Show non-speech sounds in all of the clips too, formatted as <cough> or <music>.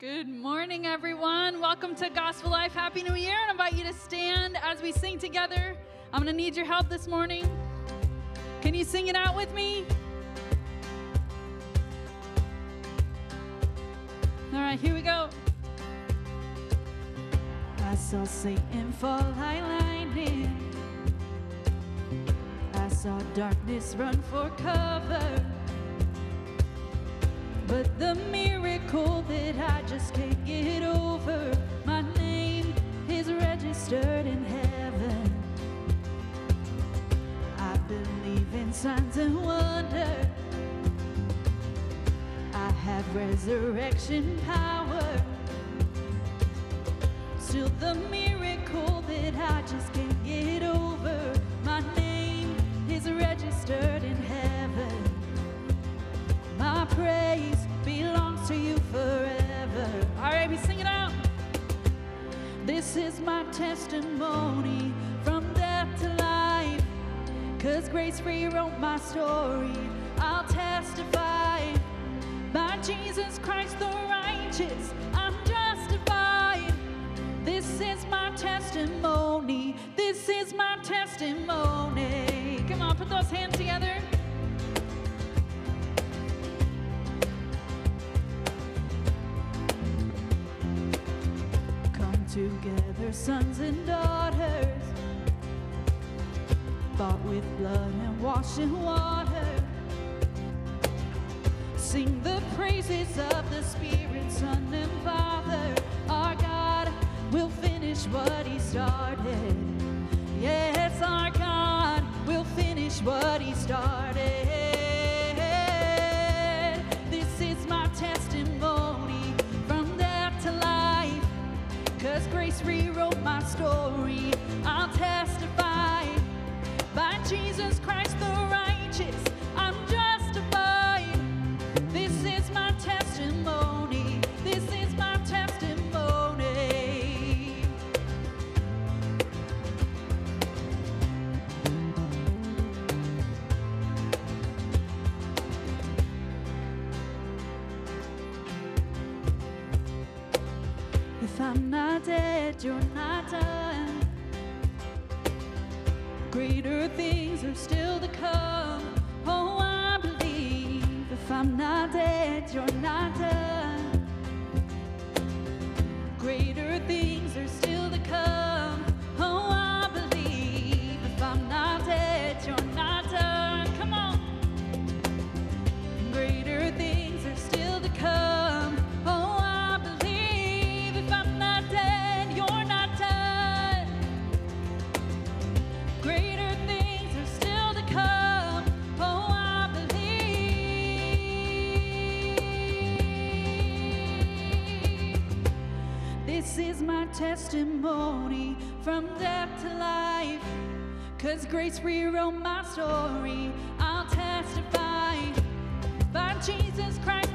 Good morning, everyone. Welcome to Gospelife. Happy New Year. And I invite you to stand as we sing together. I'm going to need your help this morning. Can you sing it out with me? All right, here we go. I saw Satan fall like lightning. I saw darkness run for cover. But the miracle that I just can't get over, my name is registered in heaven. I believe in signs and wonders. I have resurrection power. Still, the miracle that I just can't get over, my name is registered in heaven. Praise belongs to you forever. All right, we sing it out. This is my testimony from death to life. Cause grace rewrote my story. I'll testify by Jesus Christ the righteous. I'm justified. This is my testimony. This is my testimony. Come on, put those hands together. Together, sons and daughters, bought with blood and washing water. Sing the praises of the Spirit, Son, and Father. Our God will finish what He started. Yes, our God will finish what He started. Rewrote my story. I'll testify by Jesus Christ the righteous. Testimony from death to life. Cause grace rewrote my story. I'll testify by Jesus Christ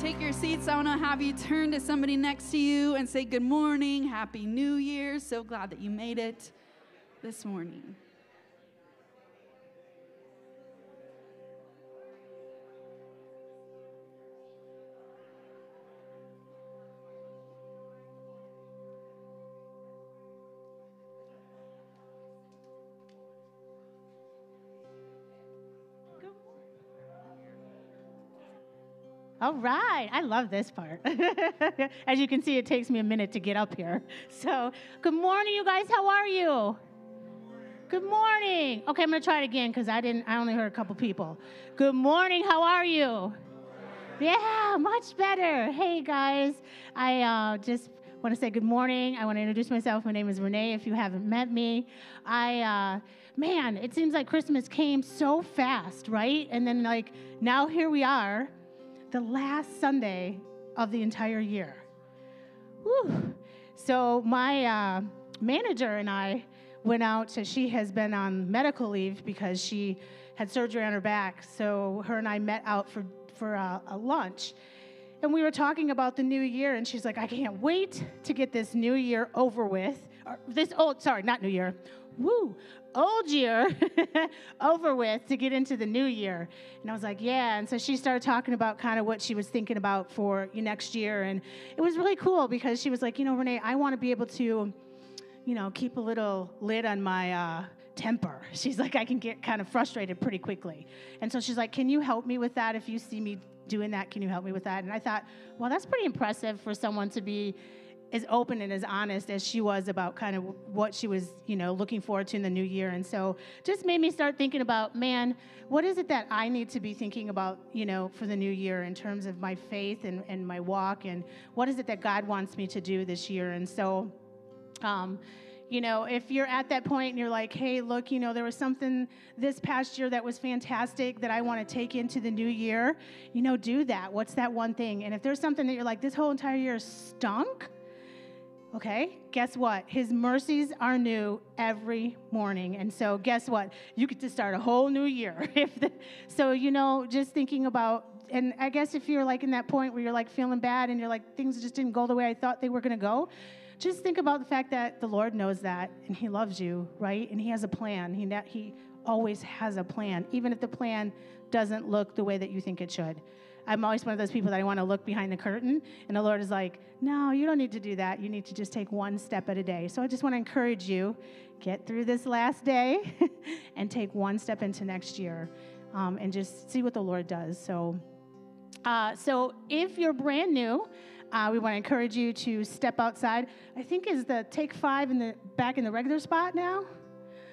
take your seats, I want to have you turn to somebody next to you and say good morning, happy new year. So glad that you made it this morning. All right, I love this part. <laughs> As you can see, it takes me a minute to get up here. <laughs> So, good morning, you guys. How are you? Good morning. Okay, I'm gonna try it again because I didn't. I only heard a couple people. Good morning. How are you? Yeah, much better. Hey guys, I uh, just want to say good morning. I want to introduce myself. My name is Renee. If you haven't met me, I uh, man, it seems like Christmas came so fast, right? And then like now here we are, the last Sunday of the entire year. Whew. So my uh, manager and I went out. To, she has been on medical leave because she had surgery on her back. So her and I met out for for a, a lunch, and we were talking about the new year. And she's like, "I can't wait to get this new year over with. Or this old, sorry, not new year. Woo, old year <laughs> over with to get into the new year. And I was like, yeah. And so she started talking about kind of what she was thinking about for next year. And it was really cool because she was like, you know, Renee, I want to be able to, you know, keep a little lid on my uh, temper. <laughs> She's like, I can get kind of frustrated pretty quickly. And so she's like, can you help me with that? If you see me doing that, can you help me with that? And I thought, well, that's pretty impressive for someone to be as open and as honest as she was about kind of what she was, you know, looking forward to in the new year. And so just made me start thinking about, man, what is it that I need to be thinking about, you know, for the new year in terms of my faith and, and my walk and what is it that God wants me to do this year? And so um, you know, if you're at that point and you're like, hey, look, you know, there was something this past year that was fantastic that I want to take into the new year, you know, do that. What's that one thing? And if there's something that you're like, this whole entire year stunk, okay, guess what? His mercies are new every morning. And so, guess what? You get to start a whole new year. <laughs> if the, so, you know, just thinking about and I guess if you're like in that point where you're like feeling bad and you're like things just didn't go the way I thought they were going to go, just think about the fact that the Lord knows that and He loves you, right? And He has a plan. He He always has a plan, even if the plan doesn't look the way that you think it should. I'm always one of those people that I want to look behind the curtain, and the Lord is like, no, you don't need to do that. You need to just take one step at a day. So I just want to encourage you get through this last day <laughs> and take one step into next year um, and just see what the Lord does. So, uh, so if you're brand new, uh, we want to encourage you to step outside. I think is the take five in the back in the regular spot now.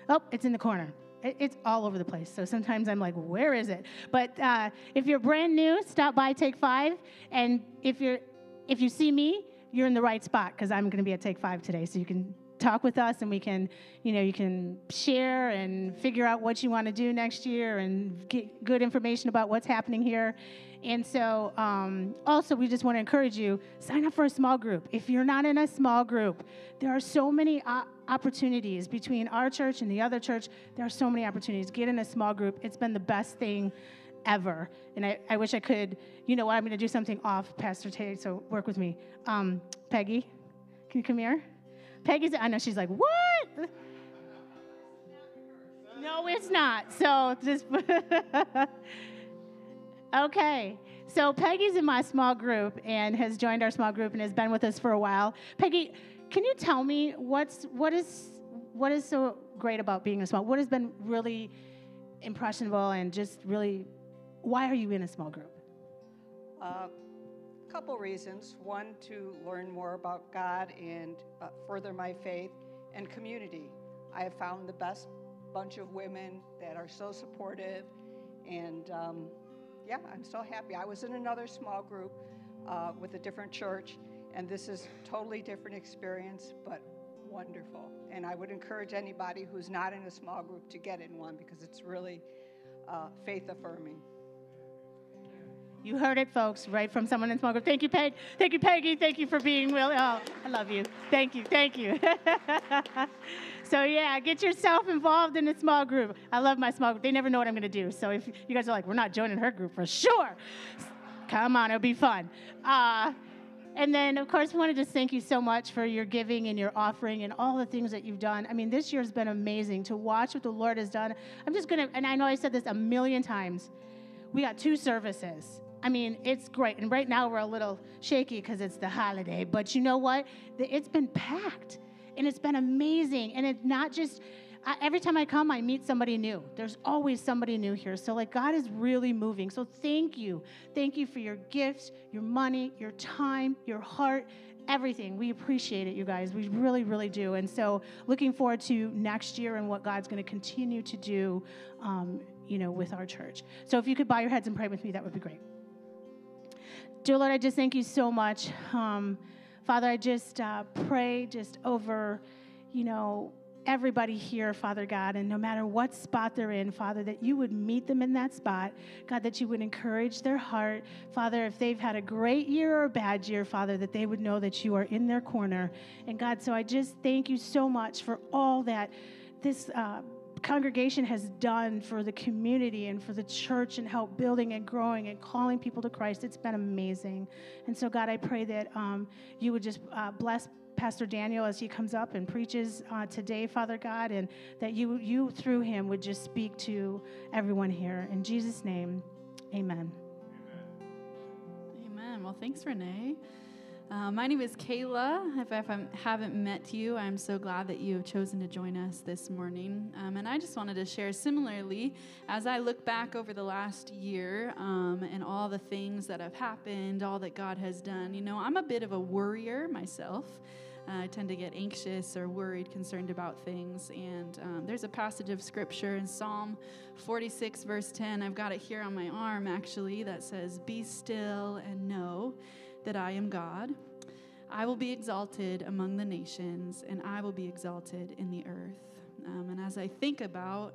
Oh, it's in the corner it's all over the place. So sometimes I'm like, where is it? But uh, if you're brand new, stop by Take Five, and if you're if you see me, you're in the right spot because I'm going to be at Take Five today. So you can talk with us, and we can, you know, you can share and figure out what you want to do next year, and get good information about what's happening here. And so, um, also, we just want to encourage you sign up for a small group. If you're not in a small group, there are so many opportunities between our church and the other church. There are so many opportunities. Get in a small group. It's been the best thing ever. And I, I wish I could, you know what, I'm going to do something off Pastor Tate, so work with me. Um, Peggy, can you come here? Peggy's, I know she's like, what? No, it's not. So just. <laughs> Okay. So Peggy's in my small group and has joined our small group and has been with us for a while. Peggy, can you tell me what's what is what is so great about being a small? What has been really impressionable and just really why are you in a small group? Uh, couple reasons. One, to learn more about God and uh, further my faith and community. I have found the best bunch of women that are so supportive and um, yeah, I'm so happy. I was in another small group uh, with a different church, and this is totally different experience, but wonderful. And I would encourage anybody who's not in a small group to get in one because it's really uh, faith affirming. You heard it, folks, right from someone in small group. Thank you, Peg. Thank you, Peggy. Thank you for being real. Oh, I love you. Thank you. Thank you. <laughs> so yeah, get yourself involved in a small group. I love my small group. They never know what I'm going to do. So if you guys are like, we're not joining her group for sure, come on, it'll be fun. Uh, and then, of course, we want to just thank you so much for your giving and your offering and all the things that you've done. I mean, this year's been amazing to watch what the Lord has done. I'm just going to, and I know I said this a million times. We got two services I mean, it's great. And right now we're a little shaky because it's the holiday. But you know what? It's been packed and it's been amazing. And it's not just, every time I come, I meet somebody new. There's always somebody new here. So, like, God is really moving. So, thank you. Thank you for your gifts, your money, your time, your heart, everything. We appreciate it, you guys. We really, really do. And so, looking forward to next year and what God's going to continue to do, um, you know, with our church. So, if you could bow your heads and pray with me, that would be great. Dear Lord, I just thank you so much. Um, Father, I just uh, pray just over, you know, everybody here, Father God, and no matter what spot they're in, Father, that you would meet them in that spot. God, that you would encourage their heart. Father, if they've had a great year or a bad year, Father, that they would know that you are in their corner. And God, so I just thank you so much for all that this. Uh, congregation has done for the community and for the church and help building and growing and calling people to Christ. It's been amazing. And so, God, I pray that um, you would just uh, bless Pastor Daniel as he comes up and preaches uh, today, Father God, and that you, you through him would just speak to everyone here. In Jesus' name, amen. Amen. Amen. Well, thanks, Renee. Uh, my name is Kayla. If I haven't met you, I'm so glad that you have chosen to join us this morning. Um, and I just wanted to share similarly, as I look back over the last year um, and all the things that have happened, all that God has done, you know, I'm a bit of a worrier myself. Uh, I tend to get anxious or worried, concerned about things. And um, there's a passage of scripture in Psalm 46, verse 10. I've got it here on my arm actually that says, Be still and know that I am God. I will be exalted among the nations, and I will be exalted in the earth. Um, and as I think about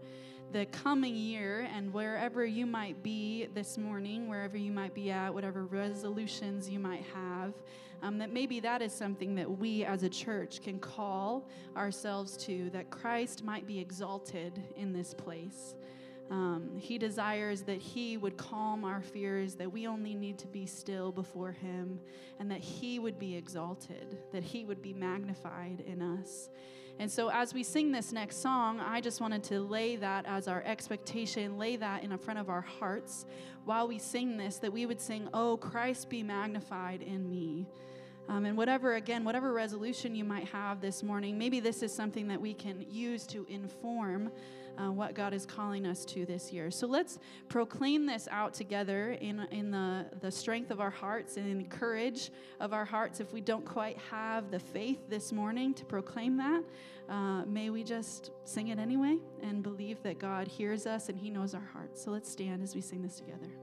the coming year and wherever you might be this morning, wherever you might be at, whatever resolutions you might have, um, that maybe that is something that we as a church can call ourselves to, that Christ might be exalted in this place. Um, he desires that He would calm our fears, that we only need to be still before Him, and that He would be exalted, that He would be magnified in us. And so, as we sing this next song, I just wanted to lay that as our expectation, lay that in front of our hearts while we sing this, that we would sing, Oh, Christ be magnified in me. Um, and whatever, again, whatever resolution you might have this morning, maybe this is something that we can use to inform uh, what God is calling us to this year. So let's proclaim this out together in, in the, the strength of our hearts and in the courage of our hearts. If we don't quite have the faith this morning to proclaim that, uh, may we just sing it anyway and believe that God hears us and He knows our hearts. So let's stand as we sing this together.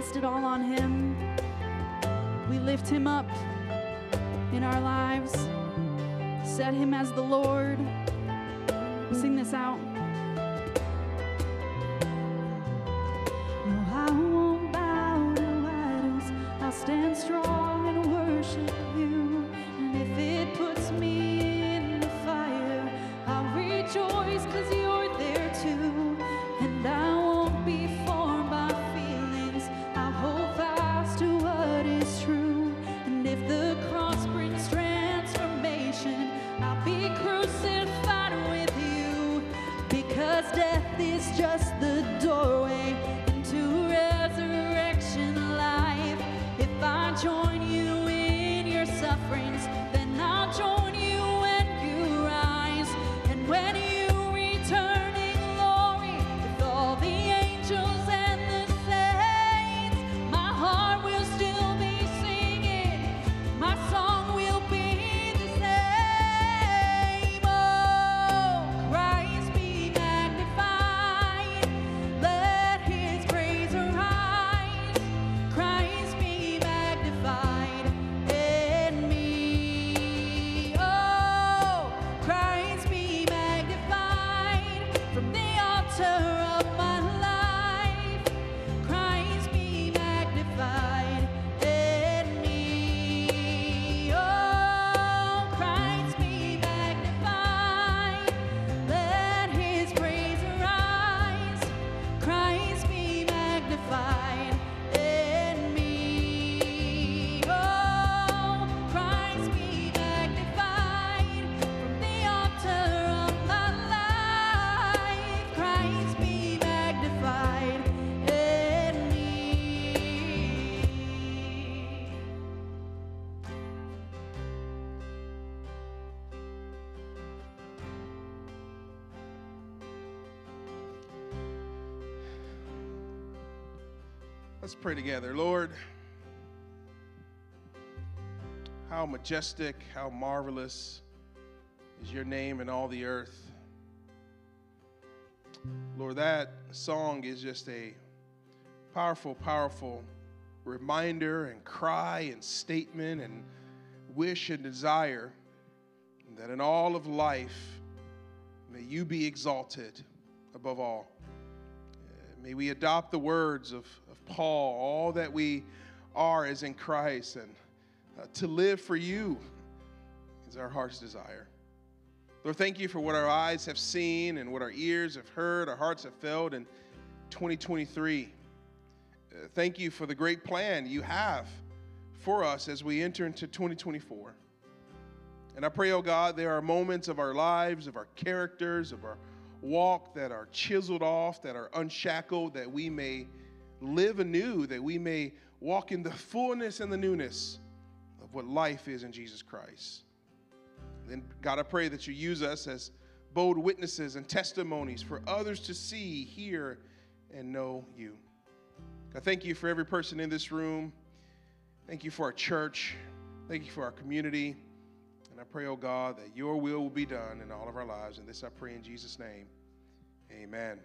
Cast it all on Him. We lift Him up in our lives, set Him as the Lord. Sing this out. Pray together. Lord, how majestic, how marvelous is your name in all the earth. Lord, that song is just a powerful, powerful reminder and cry and statement and wish and desire that in all of life, may you be exalted above all. May we adopt the words of, Paul, all that we are is in Christ, and uh, to live for you is our heart's desire. Lord, thank you for what our eyes have seen and what our ears have heard, our hearts have felt in 2023. Uh, thank you for the great plan you have for us as we enter into 2024. And I pray, oh God, there are moments of our lives, of our characters, of our walk that are chiseled off, that are unshackled, that we may live anew, that we may walk in the fullness and the newness of what life is in Jesus Christ. Then, God, I pray that you use us as bold witnesses and testimonies for others to see, hear, and know you. I thank you for every person in this room. Thank you for our church. Thank you for our community. And I pray, oh God, that your will will be done in all of our lives. And this I pray in Jesus' name. Amen.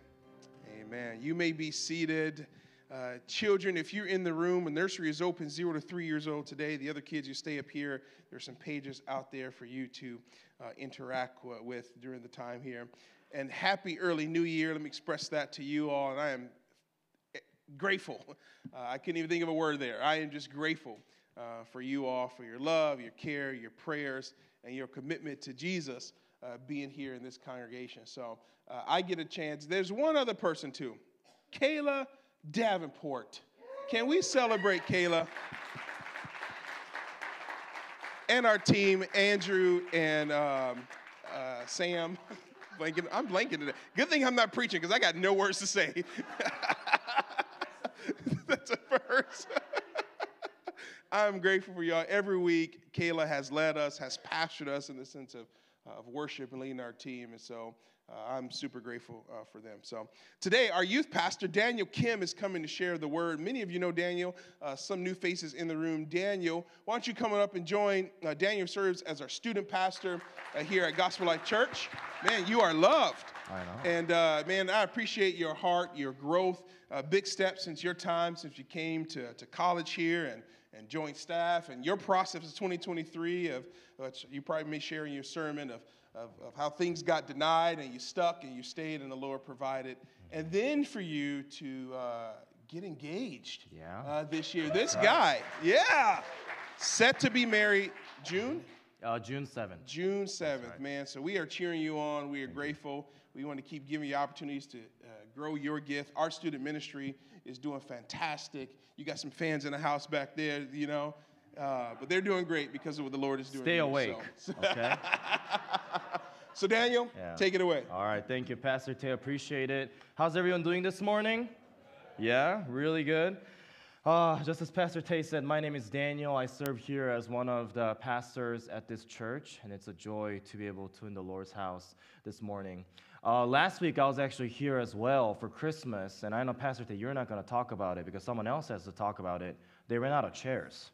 Amen. You may be seated. Uh, children, if you're in the room, the nursery is open zero to three years old today. The other kids, you stay up here. There's some pages out there for you to uh, interact with during the time here. And happy early new year. Let me express that to you all. And I am eh, grateful. Uh, I couldn't even think of a word there. I am just grateful uh, for you all, for your love, your care, your prayers, and your commitment to Jesus uh, being here in this congregation. So I get a chance. There's one other person too, Kayla Davenport. Can we celebrate Kayla? And our team, Andrew and um, uh, Sam. <laughs> blanking, I'm blanking today. Good thing I'm not preaching because I got no words to say. <laughs> That's a first. <laughs> I'm grateful for y'all. Every week, Kayla has led us, has pastored us in the sense of, uh, of worship and leading our team. And so uh, I'm super grateful uh, for them. So today, our youth pastor, Daniel Kim, is coming to share the word. Many of you know Daniel, uh, some new faces in the room. Daniel, why don't you come up and join? Uh, Daniel serves as our student pastor uh, here at Gospelife Church. Man, you are loved. I know. And man, I appreciate your heart, your growth. big steps since your time, since you came to, to college here and and joint staff and your process of 2023 of you probably may share in your sermon of, of, of, how things got denied and you stuck and you stayed and the Lord provided. And then for you to uh, get engaged yeah. uh, this year. This guy, yeah, set to be married June? Uh, June 7th. June 7th, right. man. So we are cheering you on. We are grateful. We want to keep giving you opportunities to uh, grow your gift. Our student ministry is doing fantastic. You got some fans in the house back there, you know, uh, but they're doing great because of what the Lord is doing. Stay awake. So. <laughs> okay. So Daniel, Yeah. take it away. All right. Thank you, Pastor Tay. Appreciate it. How's everyone doing this morning? Yeah, really good. Uh, just as Pastor Tay said, my name is Daniel. I serve here as one of the pastors at this church, and it's a joy to be able to in the Lord's house this morning. Uh, last week, I was actually here as well for Christmas, and I know, Pastor Tay, you're not going to talk about it because someone else has to talk about it. They ran out of chairs.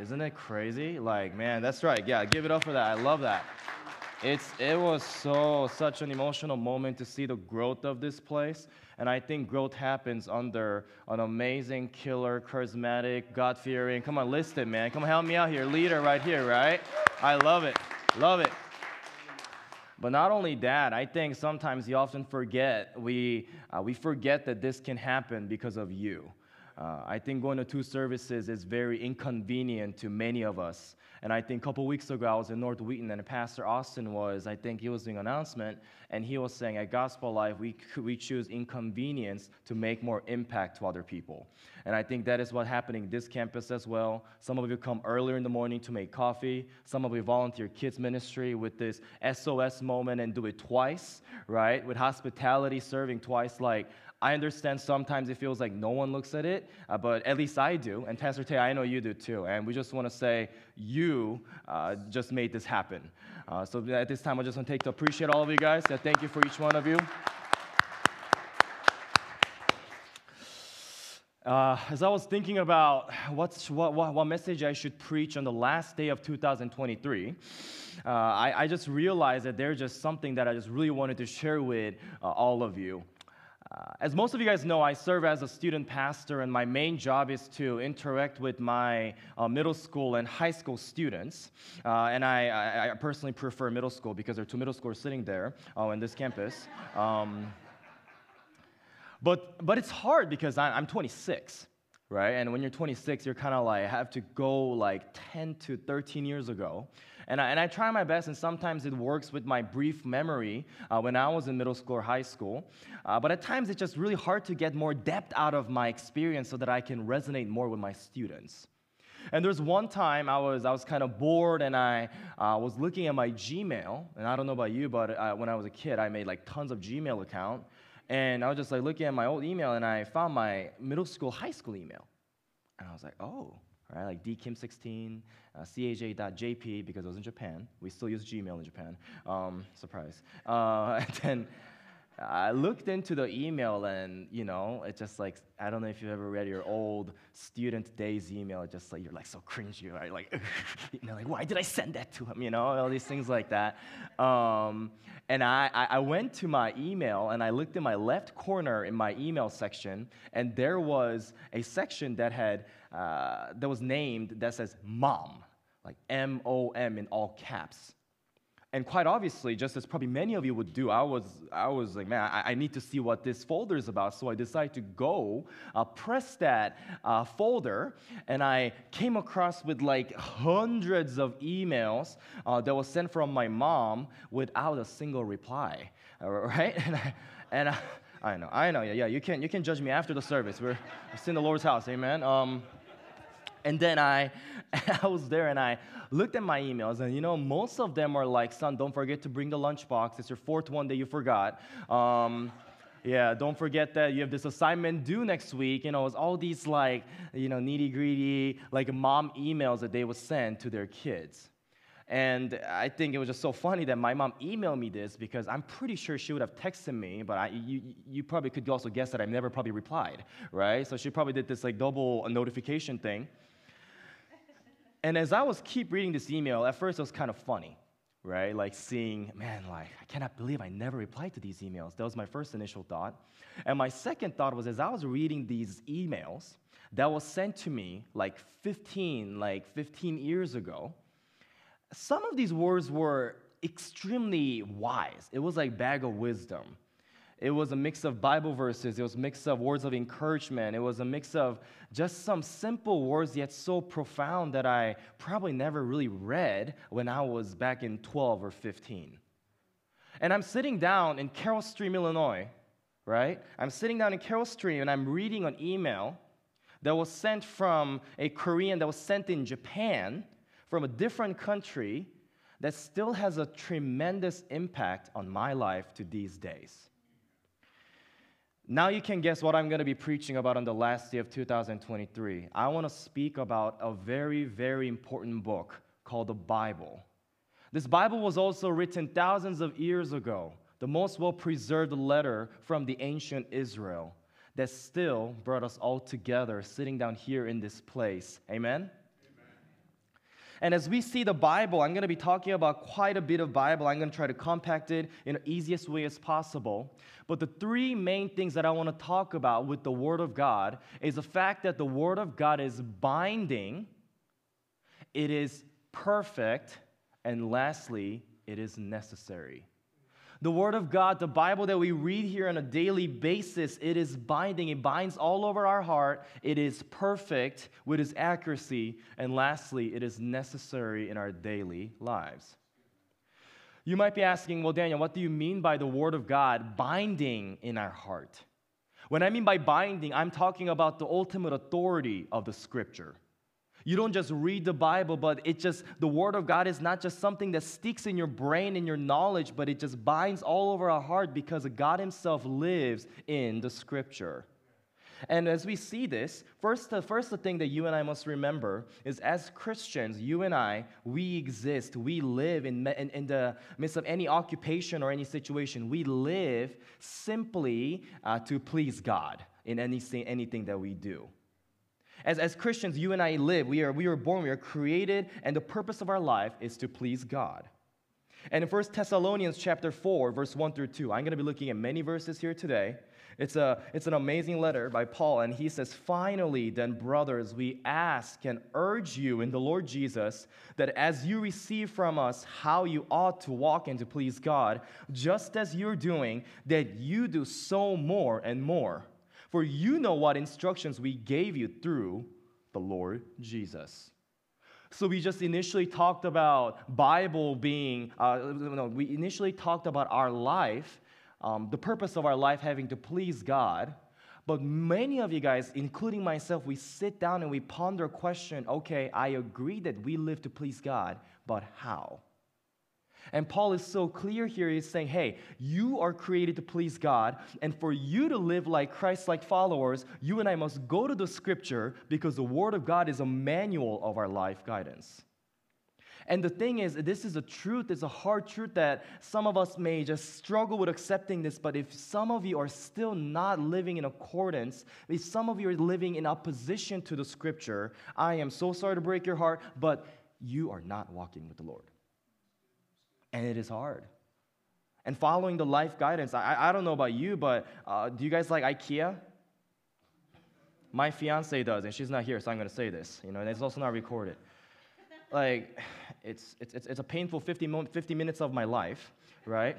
Isn't it crazy? Like, man, that's right. Yeah, give it up for that. I love that. It's, it was so such an emotional moment to see the growth of this place. And I think growth happens under an amazing, killer, charismatic, God fearing. Come on, list it, man. Come help me out here. Leader right here, right? I love it. Love it. But not only that, I think sometimes you often forget, we, uh, we forget that this can happen because of you. Uh, I think going to two services is very inconvenient to many of us. And I think a couple weeks ago, I was in North Wheaton, and Pastor Austin was, I think he was doing an announcement, and he was saying at Gospelife, we, we choose inconvenience to make more impact to other people. And I think that is what's happening this campus as well. Some of you come earlier in the morning to make coffee. Some of you volunteer kids ministry with this SOS moment and do it twice, right? With hospitality serving twice. Like, I understand sometimes it feels like no one looks at it, uh, but at least I do. And Pastor Tay, I know you do too. And we just want to say, you uh, just made this happen. Uh, so at this time, I just want to take to appreciate all of you guys. Thank you for each one of you. Uh, as I was thinking about what, what, what, message I should preach on the last day of 2023, uh, I, I, just realized that there's just something that I just really wanted to share with uh, all of you. Uh, as most of you guys know, I serve as a student pastor, and my main job is to interact with my uh, middle school and high school students. Uh, and I, I, personally prefer middle school because there are two middle schools sitting there uh, in this campus. Um, but, but it's hard because I, I'm 26 right? And when you're 26, you're kind of like, have to go like 10 to 13 years ago. And I, and I try my best, and sometimes it works with my brief memory uh, when I was in middle school or high school. Uh, but at times, it's just really hard to get more depth out of my experience so that I can resonate more with my students. And there's one time I was, I was kind of bored and I uh, was looking at my Gmail. And I don't know about you, but uh, when I was a kid, I made like tons of Gmail account. And I was just like looking at my old email and I found my middle school, high school email. And I was like, oh, right, like dkim16, uh, caj.jp, because I was in Japan. We still use Gmail in Japan. Um, surprise. Uh, <laughs> and then I looked into the email and, you know, it just like, I don't know if you've ever read your old student days email. It just like, you're like so cringy, right? Like, <laughs> you know, like, why did I send that to him? You know, all these things like that. Um, and I, I went to my email and I looked in my left corner in my email section, and there was a section that had, uh, that was named that says mom, like M O M in all caps. And quite obviously, just as probably many of you would do, I was, I was like, man, I, I need to see what this folder is about. So I decided to go, uh, press that uh, folder, and I came across with like hundreds of emails uh, that was sent from my mom without a single reply, <laughs> right? And I, and I, I know, I know, yeah, yeah. You can, you can judge me after the service. We're, we're in the Lord's house, amen. Um, and then I, <laughs> I was there and I looked at my emails, and you know, most of them are like, son, don't forget to bring the lunchbox. It's your fourth one that you forgot. Um, yeah, don't forget that you have this assignment due next week. You know, it's all these like, you know, nitty gritty, like mom emails that they would send to their kids. And I think it was just so funny that my mom emailed me this because I'm pretty sure she would have texted me, but I, you, you probably could also guess that I never probably replied, right? So she probably did this like double notification thing. And as I was keep reading this email, at first it was kind of funny, right? Like seeing, man, like I cannot believe I never replied to these emails. That was my first initial thought. And my second thought was as I was reading these emails that was sent to me like 15, like 15 years ago, some of these words were extremely wise. It was like bag of wisdom. It was a mix of Bible verses, it was a mix of words of encouragement, it was a mix of just some simple words, yet so profound that I probably never really read when I was back in 12 or 15. And I'm sitting down in Carol Stream, Illinois, right? I'm sitting down in Carol Stream and I'm reading an email that was sent from a Korean that was sent in Japan from a different country that still has a tremendous impact on my life to these days. Now you can guess what I'm going to be preaching about on the last day of 2023. I want to speak about a very, very important book called the Bible. This Bible was also written thousands of years ago, the most well preserved letter from the ancient Israel that still brought us all together sitting down here in this place. Amen? And as we see the Bible, I'm going to be talking about quite a bit of Bible. I'm going to try to compact it in the easiest way as possible. But the three main things that I want to talk about with the Word of God is the fact that the Word of God is binding, it is perfect, and lastly, it is necessary. The Word of God, the Bible that we read here on a daily basis, it is binding. It binds all over our heart. It is perfect with its accuracy. And lastly, it is necessary in our daily lives. You might be asking, well, Daniel, what do you mean by the Word of God binding in our heart? When I mean by binding, I'm talking about the ultimate authority of the Scripture. You don't just read the Bible, but it just, the Word of God is not just something that sticks in your brain and your knowledge, but it just binds all over our heart because God Himself lives in the Scripture. And as we see this, first the first the thing that you and I must remember is as Christians, you and I, we exist, we live in, in, in the midst of any occupation or any situation. We live simply uh, to please God. in anything, anything that we do. As, as Christians, you and I live, we are, we are born, we are created, and the purpose of our life is to please God. And in 1 Thessalonians chapter 4, verse 1 through 2, I'm going to be looking at many verses here today. It's, a, it's an amazing letter by Paul, and he says, Finally, then, brothers, we ask and urge you in the Lord Jesus that as you receive from us how you ought to walk and to please God, just as you're doing, that you do so more and more. For you know what instructions we gave you through the Lord Jesus. So we just initially talked about Bible being, uh, no, we initially talked about our life um, the purpose of our life having to please God. But many of you guys, including myself, we sit down and we ponder a question okay, I agree that we live to please God, but how? And Paul is so clear here. He's saying, hey, you are created to please God. And for you to live like Christ like followers, you and I must go to the scripture because the Word of God is a manual of our life guidance. And the thing is, this is a truth, it's a hard truth that some of us may just struggle with accepting this, but if some of you are still not living in accordance, if some of you are living in opposition to the scripture, I am so sorry to break your heart, but you are not walking with the Lord. And it is hard. And following the life guidance, I, I don't know about you, but uh, do you guys like IKEA? My fiance does, and she's not here, so I'm gonna say this, you know, and it's also not recorded. <laughs> Like, it's, it's, it's a painful 50, 50 minutes of my life, right?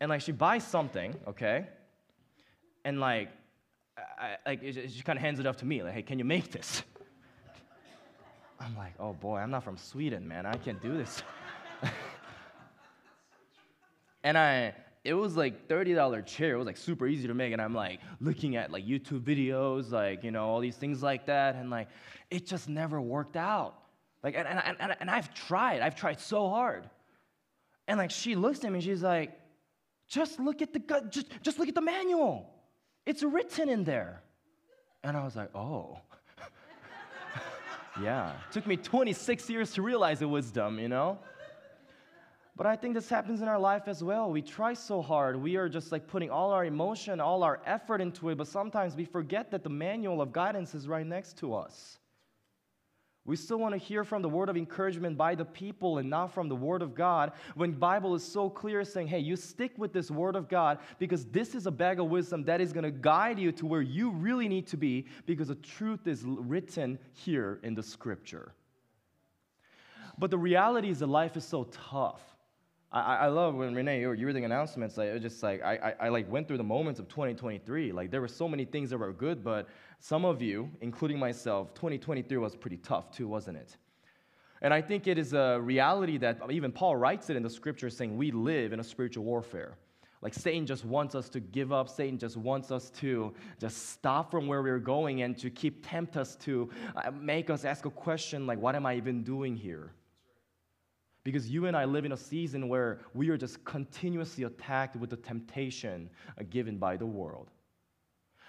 And like she buys something, okay? And like, I, like she kind of hands it off to me, like, hey, can you make this? <laughs> I'm like, oh boy, I'm not from Sweden, man. I can't do this. <laughs> and I, it was like $30 chair. It was like super easy to make. And I'm like looking at like YouTube videos, like, you know, all these things like that. And like, it just never worked out. Like, and, and, and, and I've tried, I've tried so hard. And like, she looks at me, she's like, just look at the, just, just look at the manual. It's written in there. And I was like, oh. <laughs> yeah. It took me 26 years to realize the wisdom, you know? But I think this happens in our life as well. We try so hard. We are just like putting all our emotion, all our effort into it, but sometimes we forget that the manual of guidance is right next to us. We still want to hear from the word of encouragement by the people and not from the word of God when Bible is so clear saying, "Hey, you stick with this word of God because this is a bag of wisdom that is going to guide you to where you really need to be because the truth is written here in the scripture." But the reality is that life is so tough. I, I love when Renee, you were, you were the announcements. Like, it was just like I, I, I, like went through the moments of 2023. Like there were so many things that were good, but some of you, including myself, 2023 was pretty tough too, wasn't it? And I think it is a reality that even Paul writes it in the scripture saying we live in a spiritual warfare. Like Satan just wants us to give up. Satan just wants us to just stop from where we're going and to keep tempt us to uh, make us ask a question like, what am I even doing here? Because you and I live in a season where we are just continuously attacked with the temptation uh, given by the world.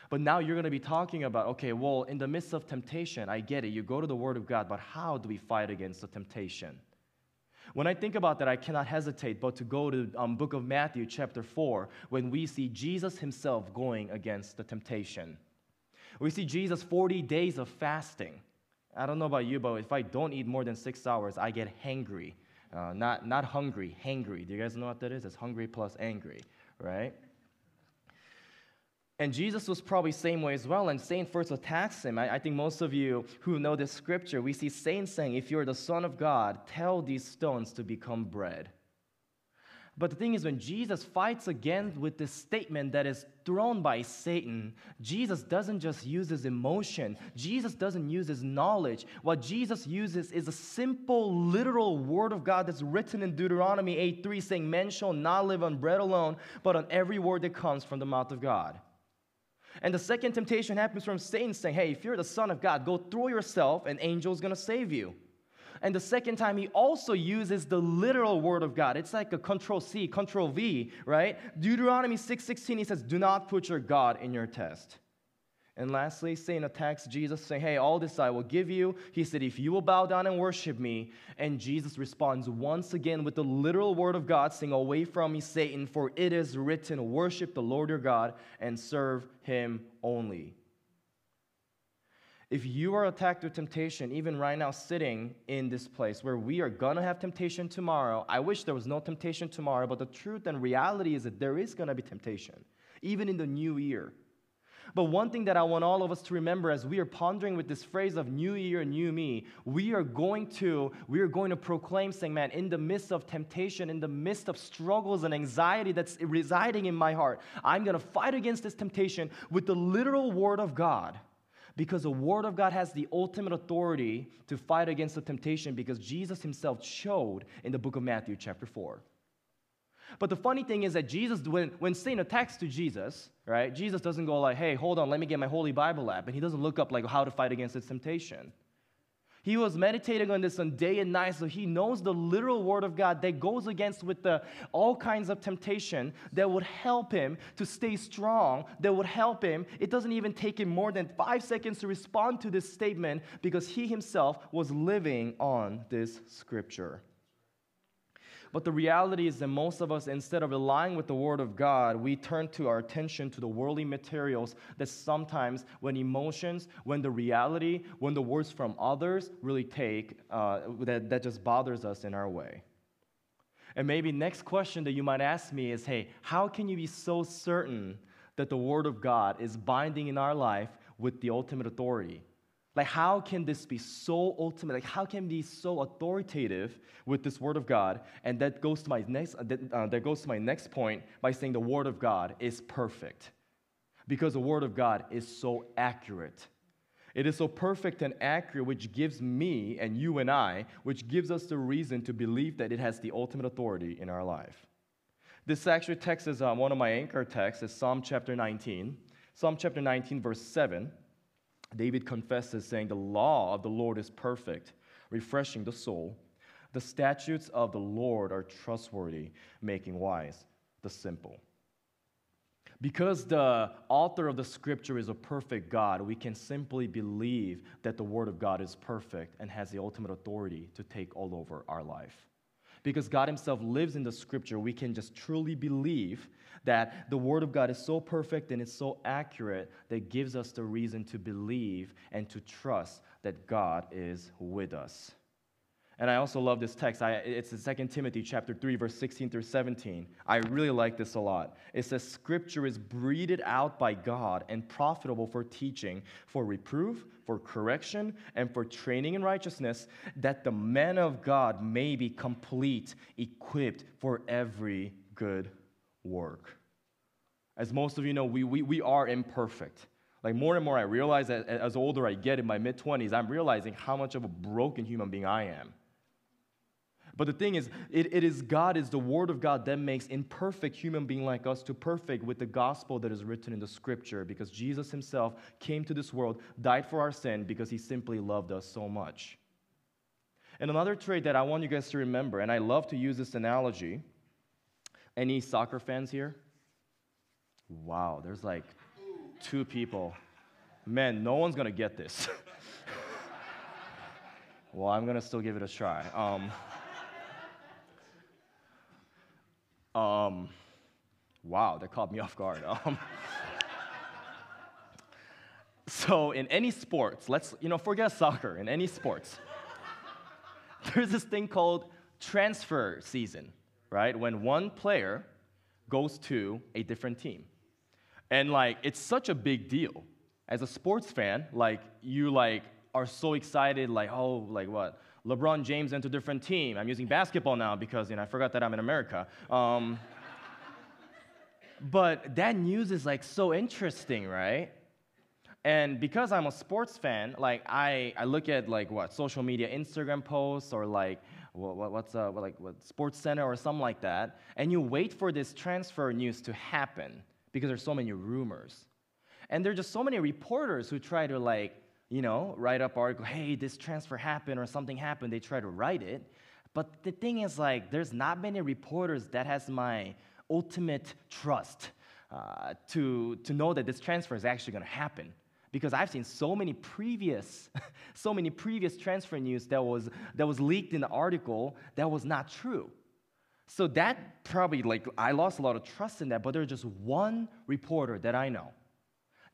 But now you're going to be talking about, okay, well, in the midst of temptation, I get it. You go to the Word of God, but how do we fight against the temptation? When I think about that, I cannot hesitate but to go to um, book of Matthew, chapter 4, when we see Jesus himself going against the temptation. We see Jesus 40 days of fasting. I don't know about you, but if I don't eat more than six hours, I get hangry. Uh, not, not hungry, hangry. Do you guys know what that is? It's hungry plus angry, right? And Jesus was probably same way as well. And Satan first attacks him. I, I, think most of you who know this scripture, we see Satan saying, if you're the Son of God, tell these stones to become bread. But the thing is, when Jesus fights again with this statement that is thrown by Satan, Jesus doesn't just use his emotion, Jesus doesn't use his knowledge. What Jesus uses is a simple, literal word of God that's written in Deuteronomy 8 3, saying, Men shall not live on bread alone, but on every word that comes from the mouth of God. And the second temptation happens from Satan saying, Hey, if you're the Son of God, go throw yourself, an angel is going to save you. And the second time, he also uses the literal word of God. It's like a control C, control V, right? Deuteronomy 6:16, he says, Do not put your God in your test. And lastly, Satan attacks Jesus, saying, Hey, all this I will give you. He said, If you will bow down and worship me. And Jesus responds once again with the literal word of God, saying, Away from me, Satan, for it is written, Worship the Lord your God and serve him only. If you are attacked with temptation, even right now, sitting in this place where we are gonna have temptation tomorrow, I wish there was no temptation tomorrow, but the truth and reality is that there is gonna be temptation, even in the new year. But one thing that I want all of us to remember as we are pondering with this phrase of new year, new me, we are going to we are going to proclaim saying, man, in the midst of temptation, in the midst of struggles and anxiety that's residing in my heart, I'm to fight against this temptation with the literal word of God. Because the Word of God has the ultimate authority to fight against the temptation because Jesus Himself showed in the book of Matthew, chapter 4. But the funny thing is that Jesus, when, when Satan attacks to Jesus, right, Jesus doesn't go like, hey, hold on, let me get my Holy Bible app. And he doesn't look up like how to fight against this temptation. He was meditating on this on day and night, so he knows the literal word of God that goes against with the all kinds of temptation that would help him to stay strong, that would help him. It doesn't even take him more than five seconds to respond to this statement because he himself was living on this scripture. But the reality is that most of us, instead of relying with the Word of God, we turn to our attention to the worldly materials that sometimes, when emotions, when the reality, when the words from others really take, uh, that, that just bothers us in our way. And maybe next question that you might ask me is, hey, how can you be so certain that the Word of God is binding in our life with the ultimate authority? Like, how can this be so ultimate? Like, how can be so authoritative with this Word of God? And that goes to my next. Uh, that, that goes to my next point by saying the Word of God is perfect, because the Word of God is so accurate. It is so perfect and accurate, which gives me and you and I, which gives us the reason to believe that it has the ultimate authority in our life. This actually text is um, one of my anchor texts. Is Psalm chapter 19. Psalm chapter 19, verse 7. David confesses, saying, The law of the Lord is perfect, refreshing the soul. The statutes of the Lord are trustworthy, making wise the simple. Because the author of the scripture is a perfect God, we can simply believe that the Word of God is perfect and has the ultimate authority to take all over our life. Because God Himself lives in the scripture, we can just truly believe that the Word of God is so perfect and it's so accurate that gives us the reason to believe and to trust that God is with us. And I also love this text. I, it's in 2 Timothy chapter 3, verse 16 through 17. I really like this a lot. It says, Scripture is breathed out by God and profitable for teaching, for reproof, for correction, and for training in righteousness, that the man of God may be complete, equipped for every good work. As most of you know, we, we, we are imperfect. Like more and more, I realize that as older I get in my mid 20s, I'm realizing how much of a broken human being I am. But the thing is, it, it is God, is the Word of God that makes imperfect human being like us to perfect with the gospel that is written in the Scripture because Jesus Himself came to this world, died for our sin because He simply loved us so much. And another trait that I want you guys to remember, and I love to use this analogy, any soccer fans here? Wow, there's like two people. Man, no one's gonna get this. <laughs> well, I'm gonna still give it a try. Um, um, wow, that caught me off guard. <laughs> Um, so, in any sports, let's, you know, forget soccer, in any sports, <laughs> there's this thing called transfer season right? When one player goes to a different team. And like it's such a big deal. As a sports fan, like you like are so excited, like, oh, like what? LeBron James went to a different team. I'm using basketball now because you know I forgot that I'm in America. Um, but that news is like so interesting, right? And because I'm a sports fan, like I, I look at like what social media, Instagram posts, or like what, what's uh, like what Sports Center or something like that, and you wait for this transfer news to happen because there's so many rumors, and there's just so many reporters who try to like you know write up article, hey, this transfer happened or something happened. They try to write it, but the thing is like there's not many reporters that has my ultimate trust uh, to to know that this transfer is actually going to happen because I've seen so many previous, <laughs> so many previous transfer news that was that was leaked in the article that was not true. So that probably like I lost a lot of trust in that, but there's just one reporter that I know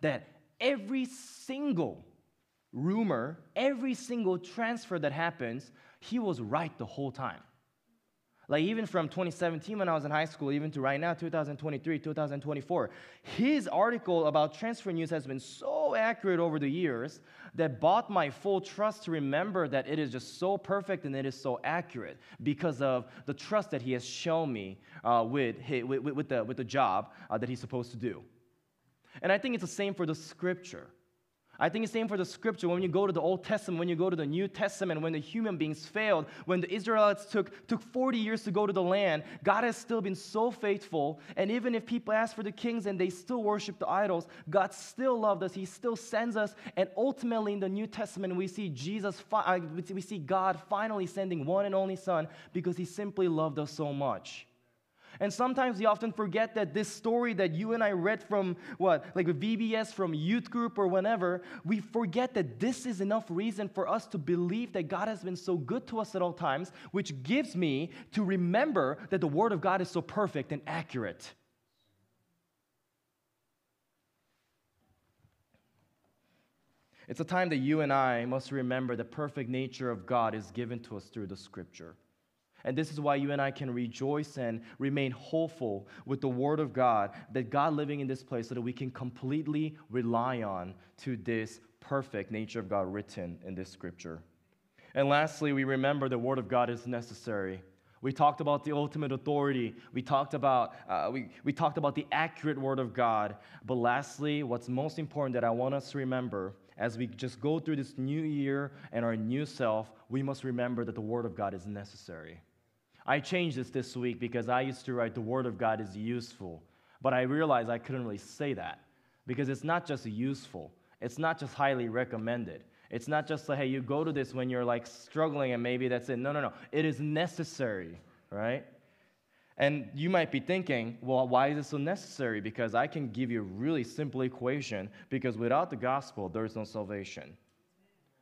that every single rumor, every single transfer that happens, he was right the whole time. Like even from 2017 when I was in high school, even to right now, 2023, 2024, his article about transfer news has been so accurate over the years that bought my full trust to remember that it is just so perfect and it is so accurate because of the trust that he has shown me uh, with, with, with, the, with the job uh, that he's supposed to do. And I think it's the same for the scripture. I think it's same for the scripture. When you go to the Old Testament, when you go to the New Testament, when the human beings failed, when the Israelites took, took 40 years to go to the land, God has still been so faithful. And even if people ask for the kings and they still worship the idols, God still loved us. He still sends us. And ultimately, in the New Testament, we see Jesus, uh, we see God finally sending one and only Son because He simply loved us so much. And sometimes we often forget that this story that you and I read from what, like a VBS from youth group or whenever, we forget that this is enough reason for us to believe that God has been so good to us at all times, which gives me to remember that the Word of God is so perfect and accurate. It's a time that you and I must remember the perfect nature of God is given to us through the Scripture. And this is why you and I can rejoice and remain hopeful with the Word of God, that God living in this place so that we can completely rely on to this perfect nature of God written in this scripture. And lastly, we remember the Word of God is necessary. We talked about the ultimate authority. We talked about, uh, we, we talked about the accurate Word of God. But lastly, what's most important that I want us to remember as we just go through this new year and our new self, we must remember that the Word of God is necessary. I changed this this week because I used to write the Word of God is useful, but I realized I couldn't really say that because it's not just useful, it's not just highly recommended. It's not just like, hey, you go to this when you're like struggling and maybe that's it. No, no, no. It is necessary, right? And you might be thinking, well, why is it so necessary? Because I can give you a really simple equation because without the gospel, there is no salvation.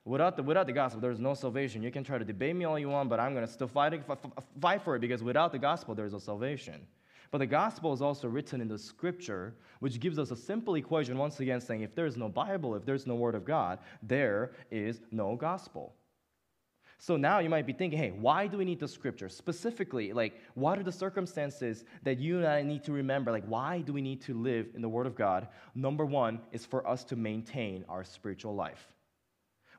Without the, without the gospel, there's no salvation. You can try to debate me all you want, but I'm going to still fight, fight for it because without the gospel, there's no salvation. But the gospel is also written in the scripture, which gives us a simple equation, once again, saying if there's no Bible, if there's no word of God, there is no gospel. So now you might be thinking, hey, why do we need the scripture? Specifically, like, what are the circumstances that you and I need to remember? Like, why do we need to live in the Word of God? Number one is for us to maintain our spiritual life.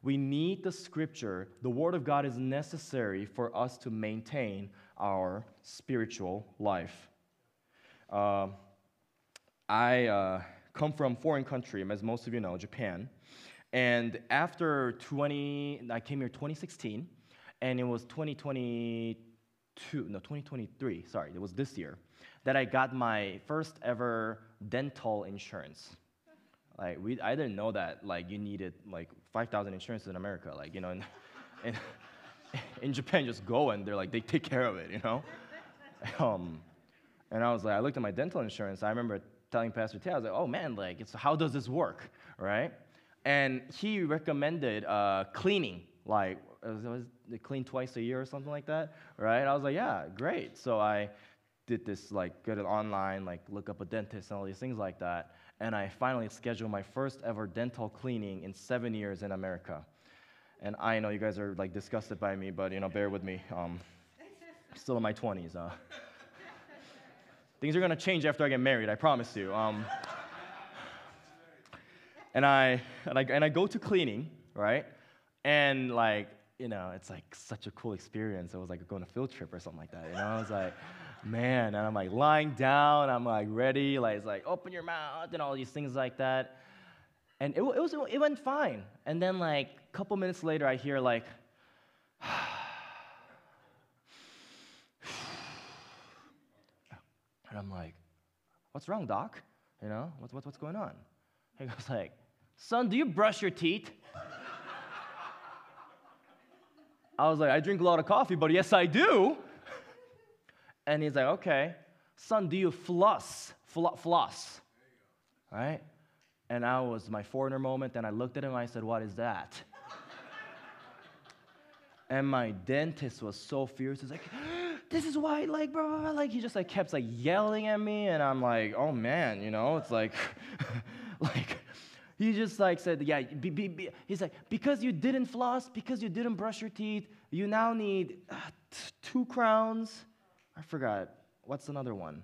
We need the scripture. The word of God is necessary for us to maintain our spiritual life. Uh, I uh, come from foreign country, as most of you know, Japan. And after 20, I came here 2016, and it was 2022, no, 2023, sorry, it was this year, that I got my first ever dental insurance. Like we, I didn't know that like you needed like 5,000 insurances in America. Like you know, in, <laughs> in, in, Japan, just go and they're like they take care of it. You know. <laughs> Um, and I was like, I looked at my dental insurance. I remember telling Pastor Tay, I was like, oh man, like it's how does this work, right? And he recommended uh, cleaning, like was, was it clean twice a year or something like that, right? I was like, yeah, great. So I did this like it online, like look up a dentist and all these things like that and I finally scheduled my first ever dental cleaning in seven years in America. And I know you guys are like disgusted by me, but you know, bear with me. Um, still in my 20s. Uh, things are gonna change after I get married, I promise you. Um, and I and I and I go to cleaning, right? And like you know, it's like such a cool experience. It was like going on a field trip or something like that. You know, I was like man, and I'm like lying down, I'm like ready, like it's like open your mouth and all these things like that. And it, it was it went fine. And then like a couple minutes later, I hear like, <sighs> and I'm like, what's wrong, doc? You know, what's what's what's going on? He goes like, son, do you brush your teeth? <laughs> I was like, I drink a lot of coffee, but yes, I do. And he's like, okay, son, do you floss? Fl- floss. Right? And I was my foreigner moment, and I looked at him I said, What is that? <laughs> and my dentist was so fierce. He's like, <gasps> this is why, like, blah, blah, blah. Like, he just like kept like yelling at me, and I'm like, oh man, you know, it's like, <laughs> like, he just like said, yeah, be, be, be. he's like, because you didn't floss, because you didn't brush your teeth, you now need uh, t- two crowns. I forgot. What's another one?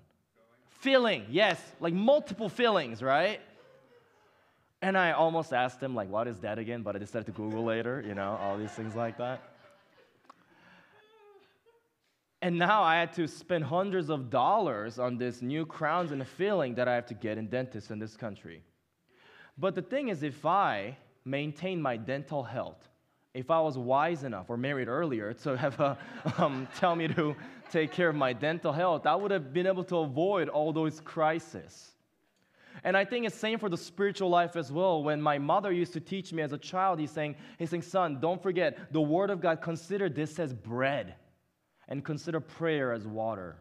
Filling, yes, like multiple fillings, right? And I almost asked him, like, what is that again? But I decided to Google later, you know, all these things like that. And now I had to spend hundreds of dollars on this new crowns and a filling that I have to get in dentists in this country. But the thing is, if I maintain my dental health, if I was wise enough or married earlier to have a, <laughs> um, tell me to take care of my dental health, I would have been able to avoid all those crises. And I think it's same for the spiritual life as well. When my mother used to teach me as a child, he's saying, he's saying, son, don't forget the word of God. Consider this as bread, and consider prayer as water.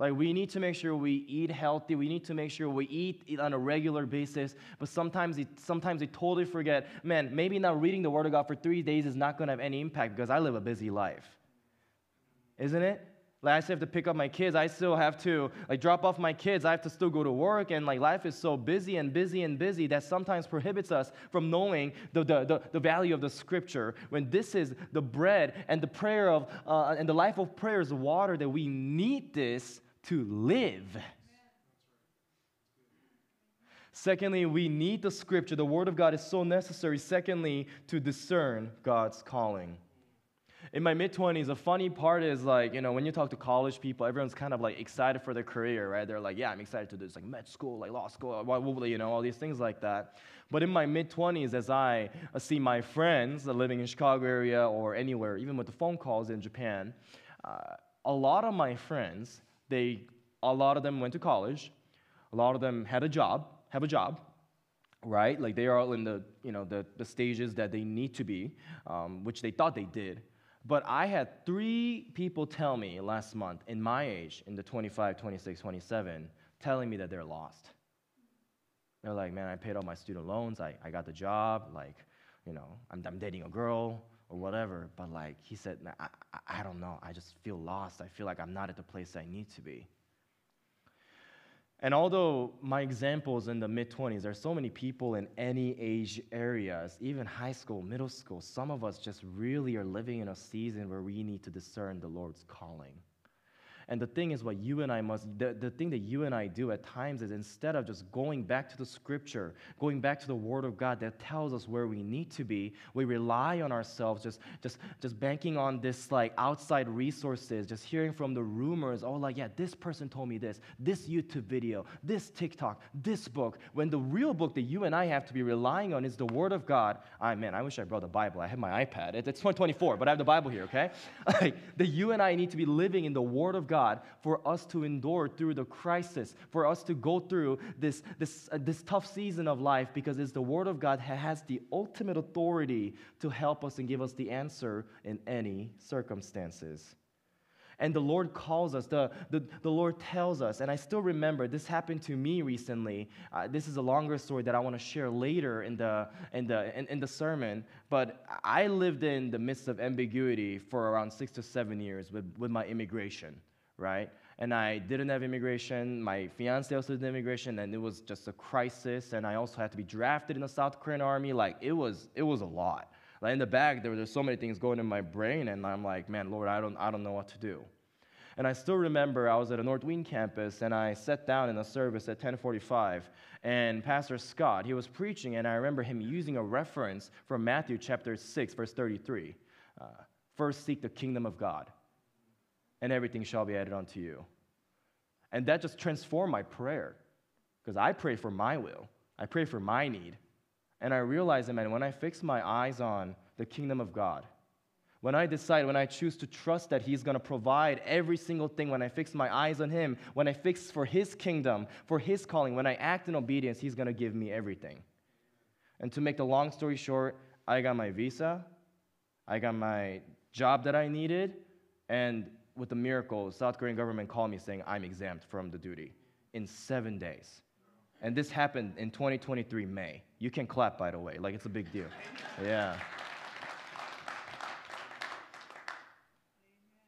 Like, we need to make sure we eat healthy. We need to make sure we eat on a regular basis. But sometimes, sometimes they totally forget man, maybe not reading the Word of God for three days is not going to have any impact because I live a busy life. Isn't it? Like, I still have to pick up my kids. I still have to, like, drop off my kids. I have to still go to work. And, like, life is so busy and busy and busy that sometimes prohibits us from knowing the, the, the, the value of the Scripture. When this is the bread and the prayer of, uh, and the life of prayer is water, that we need this to live. Secondly, we need the scripture. The word of God is so necessary. Secondly, to discern God's calling. In my mid 20s, the funny part is like, you know, when you talk to college people, everyone's kind of like excited for their career, right? They're like, yeah, I'm excited to do this, like med school, like law school, you know, all these things like that. But in my mid 20s, as I see my friends living in Chicago area or anywhere, even with the phone calls in Japan, uh, a lot of my friends they, a lot of them went to college. A lot of them had a job, have a job, right? Like they are all in the, you know, the, the stages that they need to be, um, which they thought they did. But I had three people tell me last month, in my age, in the 25, 26, 27, telling me that they're lost. They're like, man, I paid all my student loans. I, I got the job. Like, you know, I'm, I'm dating a girl or whatever. But like he said, I, I, don't know. I just feel lost. I feel like I'm not at the place I need to be. And although my examples in the mid 20s, there are so many people in any age areas, even high school, middle school, some of us just really are living in a season where we need to discern the Lord's calling. And the thing is, what you and I must, the, the thing that you and I do at times is instead of just going back to the scripture, going back to the word of God that tells us where we need to be, we rely on ourselves, just, just, just banking on this like outside resources, just hearing from the rumors, oh, like, yeah, this person told me this, this YouTube video, this TikTok, this book, when the real book that you and I have to be relying on is the word of God. I, man, I wish I brought the Bible. I have my iPad. It's 2024, but I have the Bible here, okay? <laughs> that you and I need to be living in the word of God God for us to endure through the crisis, for us to go through this, this, uh, this tough season of life, because it's the Word of God that has the ultimate authority to help us and give us the answer in any circumstances. And the Lord calls us, the, the, the Lord tells us, and I still remember this happened to me recently. Uh, this is a longer story that I want to share later in the, in, the, in, in the sermon. But I lived in the midst of ambiguity for around six to seven years with, with my immigration right? And I didn't have immigration. My fiance also did immigration, and it was just a crisis. And I also had to be drafted in the South Korean army. Like it was, it was a lot. Like in the back, there were so many things going in my brain, and I'm like, man, Lord, I don't, I don't know what to do. And I still remember I was at a North Wing campus, and I sat down in a service at 10:45, and Pastor Scott, he was preaching, and I remember him using a reference from Matthew chapter 6, verse 33. Uh, First, seek the kingdom of God and everything shall be added unto you. And that just transformed my prayer because I pray for my will, I pray for my need. And I realize, man, when I fix my eyes on the kingdom of God, when I decide, when I choose to trust that He's going to provide every single thing, when I fix my eyes on Him, when I fix for His kingdom, for His calling, when I act in obedience, He's going to give me everything. And to make the long story short, I got my visa, I got my job that I needed, and with the miracle, South Korean government called me saying I'm exempt from the duty in seven days. And this happened in 2023 May. You can clap, by the way. Like, it's a big deal. <laughs> Yeah.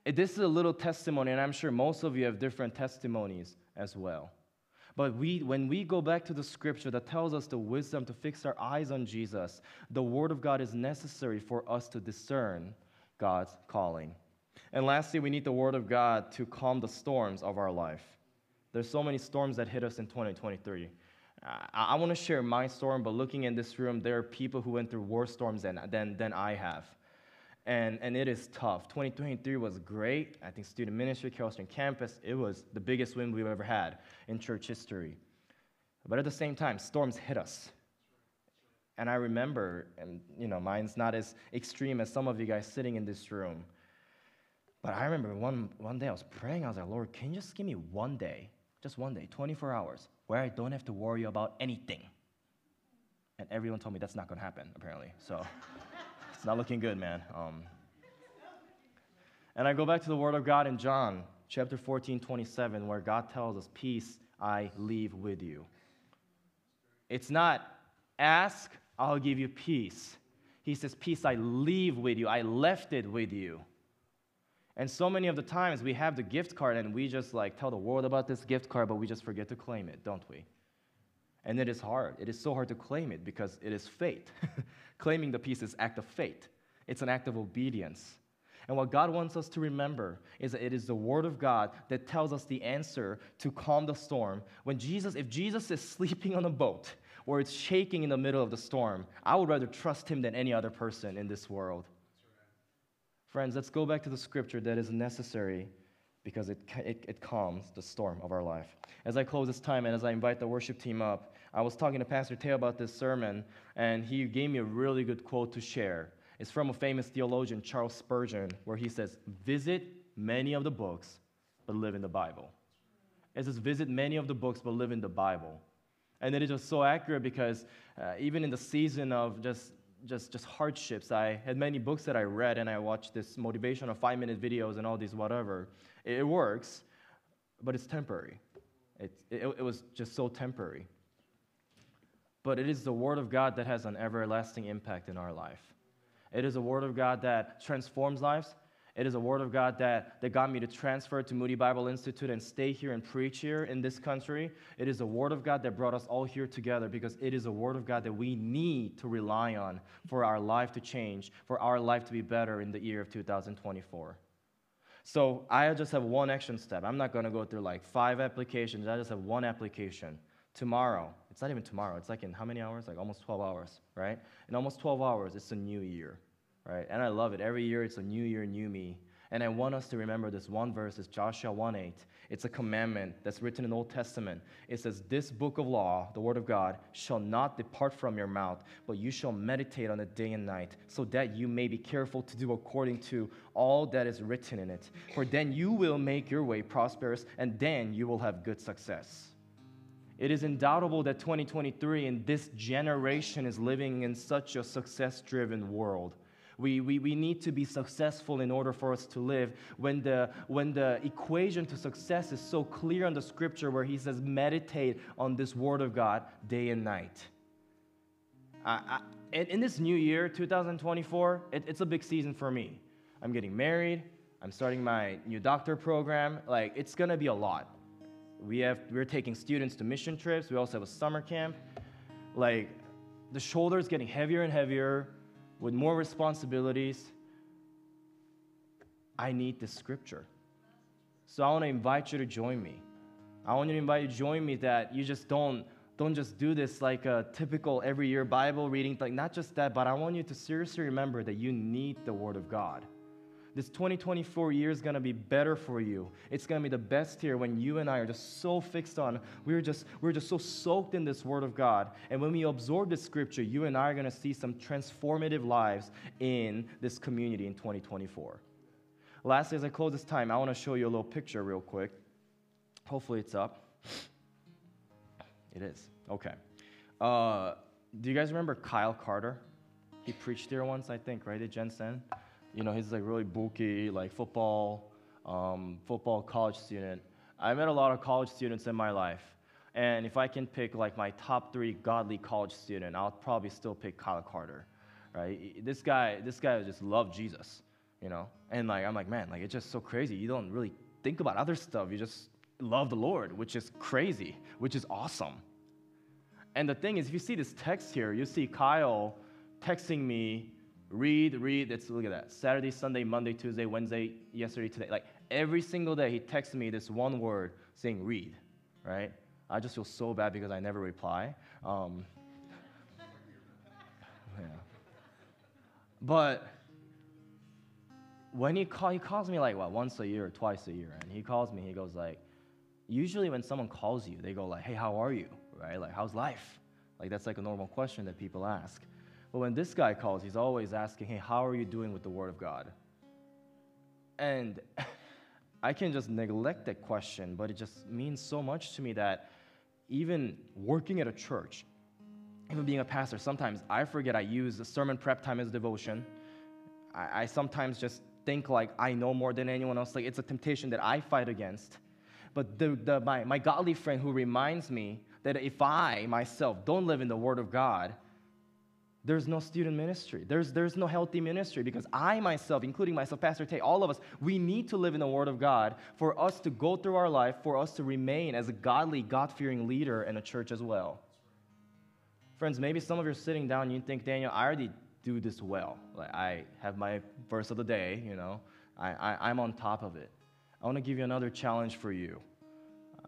It- This is a little testimony, and I'm sure most of you have different testimonies as well. But we, when we go back to the scripture that tells us the wisdom to fix our eyes on Jesus, the Word of God is necessary for us to discern God's calling. And lastly, we need the Word of God to calm the storms of our life. There's so many storms that hit us in 2023. I, I want to share my storm, but looking in this room, there are people who went through worse storms than, than, than I have. And, and it is tough. 2023 was great. I think student ministry, Carrollton campus, it was the biggest win we've ever had in church history. But at the same time, storms hit us. And I remember, and you know, mine's not as extreme as some of you guys sitting in this room. But I remember one, one day I was praying, I was like, Lord, can you just give me one day, just one day, 24 hours, where I don't have to worry about anything? And everyone told me that's not going to happen, apparently. So <laughs> it's not looking good, man. Um, and I go back to the Word of God in John chapter 14, 27, where God tells us, Peace I leave with you. It's not ask, I'll give you peace. He says, Peace I leave with you. I left it with you. And so many of the times we have the gift card and we just like tell the world about this gift card, but we just forget to claim it, don't we? And it is hard. It is so hard to claim it because it is fate. <laughs> Claiming the peace is act of faith. It's an act of obedience. And what God wants us to remember is that it is the Word of God that tells us the answer to calm the storm. When Jesus, if Jesus is sleeping on a boat or it's shaking in the middle of the storm, I would rather trust him than any other person in this world. Friends, let's go back to the scripture that is necessary because it, it, it calms the storm of our life. As I close this time and as I invite the worship team up, I was talking to Pastor Teo about this sermon, and he gave me a really good quote to share. It's from a famous theologian, Charles Spurgeon, where he says, Visit many of the books, but live in the Bible. It says, Visit many of the books, but live in the Bible. And it is just so accurate because uh, even in the season of just just just hardships. I had many books that I read, and I watched this motivational five minute videos and all these whatever. It, it works, but it's temporary. It, it, it was just so temporary. But it is the Word of God that has an everlasting impact in our life. It is a Word of God that transforms lives. It is a Word of God that, that got me to transfer to Moody Bible Institute and stay here and preach here in this country. It is a Word of God that brought us all here together because it is a Word of God that we need to rely on for our life to change, for our life to be better in the year of 2024. So I just have one action step. I'm not going to go through like five applications. I just have one application. Tomorrow, it's not even tomorrow, it's like in how many hours? Like almost 12 hours, right? In almost 12 hours, it's a new year right? And I love it. Every year it's a new year, new me. And I want us to remember this one verse is Joshua 1:8. It's a commandment that's written in the Old Testament. It says, This book of law, the word of God, shall not depart from your mouth, but you shall meditate on it day and night, so that you may be careful to do according to all that is written in it. For then you will make your way prosperous, and then you will have good success. It is undoubtable that 2023 and this generation is living in such a success driven world. We, we, we need to be successful in order for us to live. When the, when the equation to success is so clear in the scripture, where he says, meditate on this word of God day and night. I, I, in, this new year, 2024, it, it's a big season for me. I'm getting married, I'm starting my new doctor program. Like, it's gonna be a lot. We have, we're taking students to mission trips, we also have a summer camp. Like, the shoulder is getting heavier and heavier with more responsibilities, I need this scripture. So I want to invite you to join me. I want you to invite you to join me that you just don't don't just do this like a typical every year Bible reading, like not just that, but I want you to seriously remember that you need the Word of God. This 2024 year is going to be better for you. It's going to be the best year when you and I are just so fixed on, we're just, we're just so soaked in this Word of God. And when we absorb this scripture, you and I are going to see some transformative lives in this community in 2024. Lastly, as I close this time, I want to show you a little picture real quick. Hopefully, it's up. It is. Okay. Uh, do you guys remember Kyle Carter? He preached here once, I think, right at Jensen? You know, he's like really bulky, like football, um, football college student. I met a lot of college students in my life. And if I can pick like my top three godly college student, I'll probably still pick Kyle Carter, right? This guy, this guy just loved Jesus, you know. And like I'm like, man, like it's just so crazy. You don't really think about other stuff. You just love the Lord, which is crazy, which is awesome. And the thing is, if you see this text here, you see Kyle texting me, read, read. Let's look at that. Saturday, Sunday, Monday, Tuesday, Wednesday, yesterday, today. Like every single day, he texts me this one word saying read, right? I just feel so bad because I never reply. Um, <laughs> yeah. But when he, call, he calls me like what once a year or twice a year, and he calls me, he goes like, usually when someone calls you, they go like, hey, how are you? Right? Like, how's life? Like that's like a normal question that people ask. But when this guy calls, he's always asking, hey, how are you doing with the Word of God? And <laughs> I can just neglect that question, but it just means so much to me that even working at a church, even being a pastor, sometimes I forget I use the sermon prep time as devotion. I, I sometimes just think like I know more than anyone else. Like it's a temptation that I fight against. But the, the, my, my godly friend who reminds me that if I myself don't live in the Word of God, there's no student ministry. There's, there's no healthy ministry because I myself, including myself, Pastor Tay, all of us, we need to live in the Word of God for us to go through our life, for us to remain as a godly, God fearing leader in a church as well. Friends, maybe some of you are sitting down and you think, Daniel, I already do this well. Like I have my verse of the day, you know, I, I, I'm on top of it. I want to give you another challenge for you.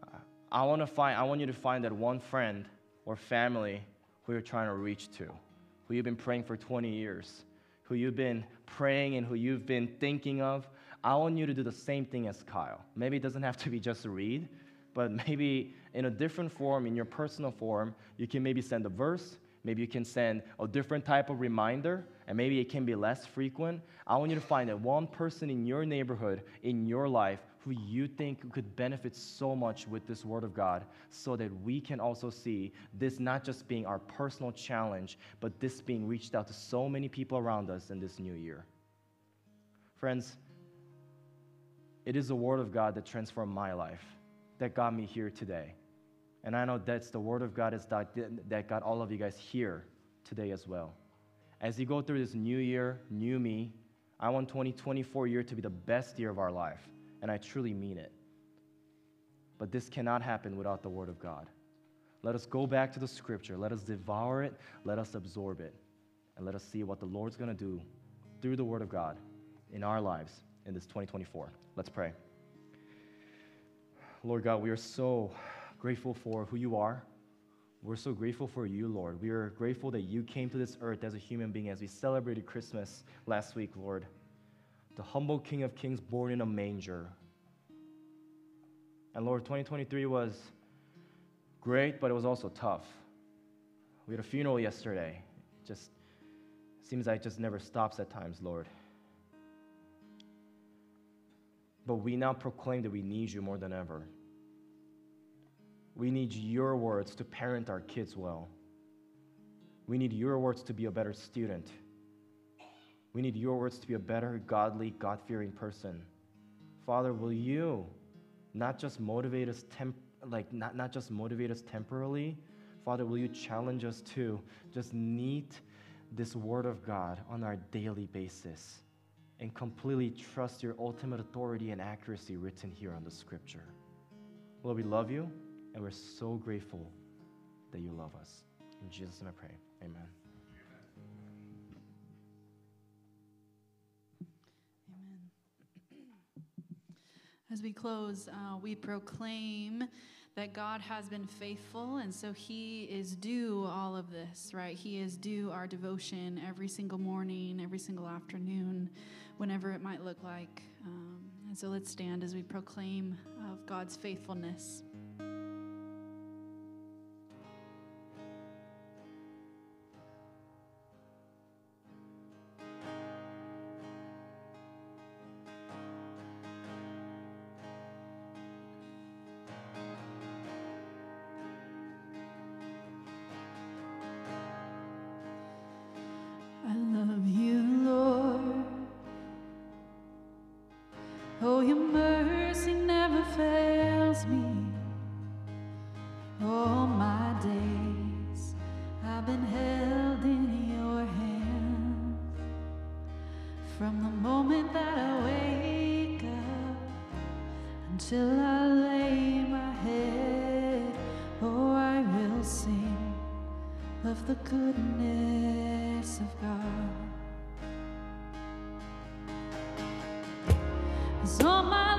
Uh, I, want to find, I want you to find that one friend or family who you're trying to reach to who you've been praying for 20 years, who you've been praying and who you've been thinking of, I want you to do the same thing as Kyle. Maybe it doesn't have to be just a read, but <laughs> maybe in a different form, in your personal form, you can maybe send a verse, maybe you can send a different type of reminder, and maybe it can be less frequent. I want you to find that one person in your neighborhood, in your life, who you think could benefit so much with this Word of God so that we can also see this not just being our personal challenge, but this being reached out to so many people around us in this new year. Friends, it is the Word of God that transformed my life, that got me here today. And I know that's the Word of God that got all of you guys here today as well. As you go through this new year, new me, I want 2024 year to be the best year of our life and I truly mean it. But this cannot happen without the Word of God. Let us go back to the Scripture. Let us devour it. Let us absorb it. And let us see what the Lord's going to do through the Word of God in our lives in this 2024. Let's pray. Lord God, we are so grateful for who you are. We're so grateful for you, Lord. We are grateful that you came to this earth as a human being as we celebrated Christmas last week, Lord the humble King of Kings born in a manger. And Lord, 2023 was great, but it was also tough. We had a funeral yesterday. It just seems like it just never stops at times, Lord. But we now proclaim that we need you more than ever. We need your words to parent our kids well. We need your words to be a better student. We need your words to be a better, godly, God fearing person. Father, will you not just motivate us, temp- like not, not just motivate us temporarily? Father, will you challenge us to just need this word of God on our daily basis and completely trust your ultimate authority and accuracy written here on the scripture? Lord, we love you and we're so grateful that you love us. In Jesus' name I pray. Amen. As we close, uh, we proclaim that God has been faithful, and so He is due all of this, right? He is due our devotion every single morning, every single afternoon, whenever it might look like. Um, and so let's stand as we proclaim of God's faithfulness. The goodness of God. all my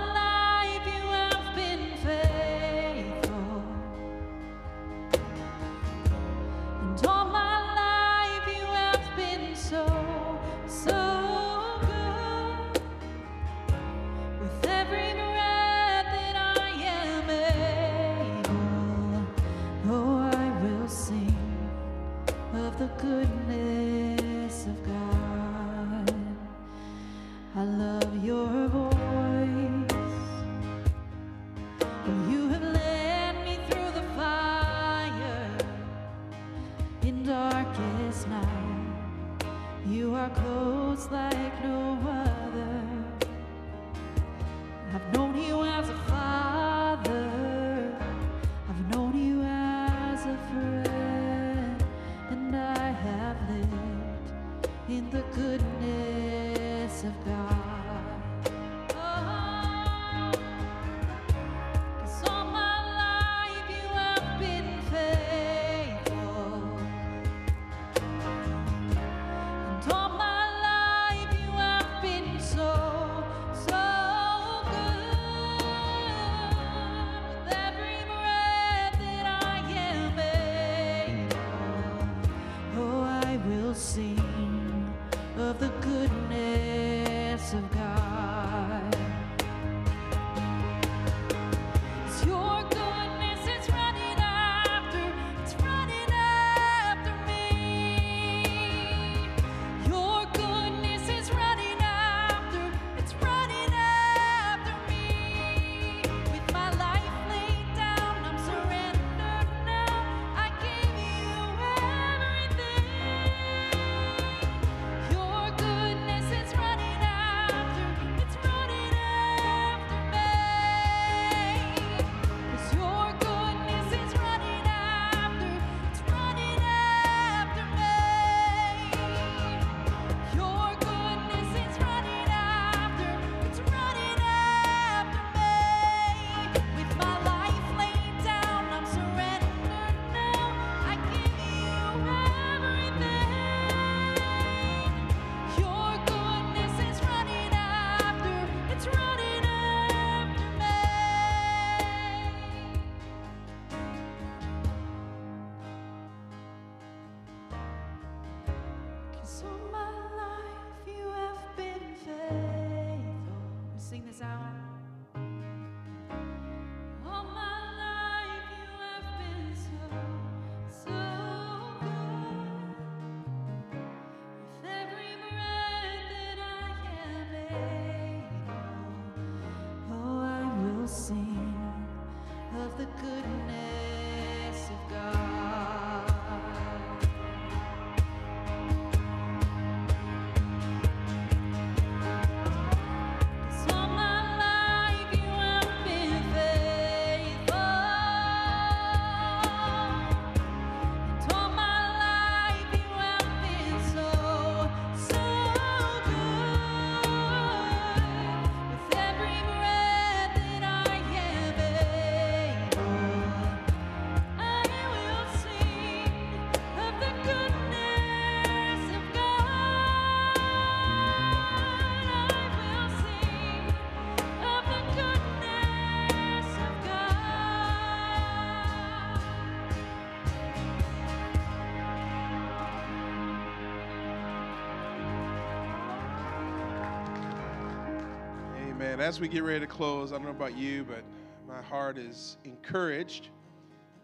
Amen. As we get ready to close, I don't know about you, but my heart is encouraged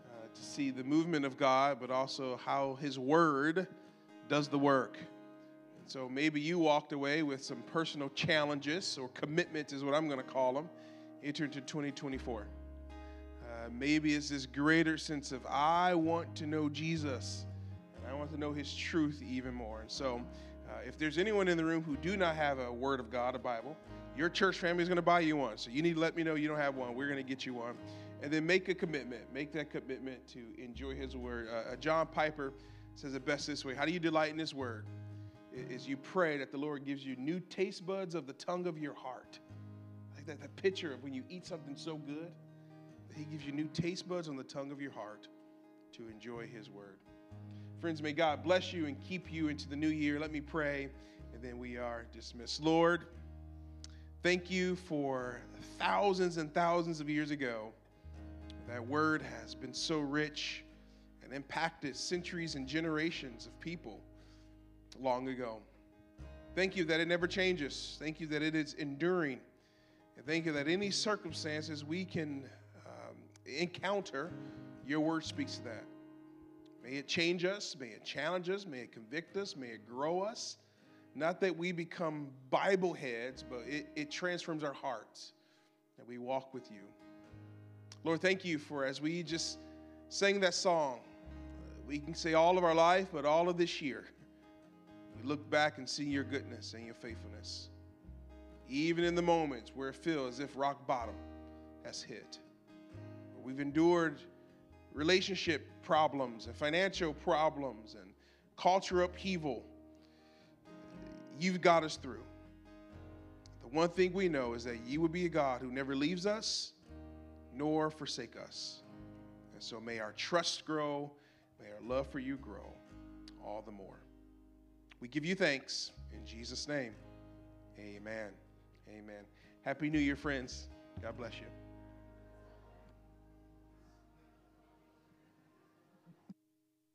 uh, to see the movement of God, but also how His Word does the work. And so maybe you walked away with some personal challenges or commitments, is what I'm going to call them, enter into 2024. Uh, maybe it's this greater sense of, I want to know Jesus, and I want to know His truth even more. And so, uh, if there's anyone in the room who do not have a Word of God, a Bible, your church family is going to buy you one. So you need to let me know you don't have one. We're going to get you one. And then make a commitment. Make that commitment to enjoy His Word. Uh, uh, John Piper says it best this way How do you delight in His Word? Is you pray that the Lord gives you new taste buds of the tongue of your heart. Like that, that picture of when you eat something so good He gives you new taste buds on the tongue of your heart to enjoy His word. Friends, may God bless you and keep you into the new year. Let me pray, and then we are dismissed. Lord, thank you for thousands and thousands of years ago. That word has been so rich and impacted centuries and generations of people long ago. Thank you that it never changes. Thank you that it is enduring. And thank you that any circumstances we can um, encounter, your word speaks to that. May it change us, may it challenge us, may it convict us, may it grow us. Not that we become Bible heads, but it, it transforms our hearts that we walk with you. Lord, thank you for as we just sang that song, uh, we can say all of our life, but all of this year, we look back and see your goodness and your faithfulness. Even in the moments where it feels as if rock bottom has hit. We've endured relationship problems and financial problems and culture upheaval. You've got us through. The one thing we know is that you would be a God who never leaves us nor forsake us. And so may our trust grow, may our love for you grow all the more. We give you thanks in Jesus' name. Amen. Amen. Happy New Year, friends. God bless you.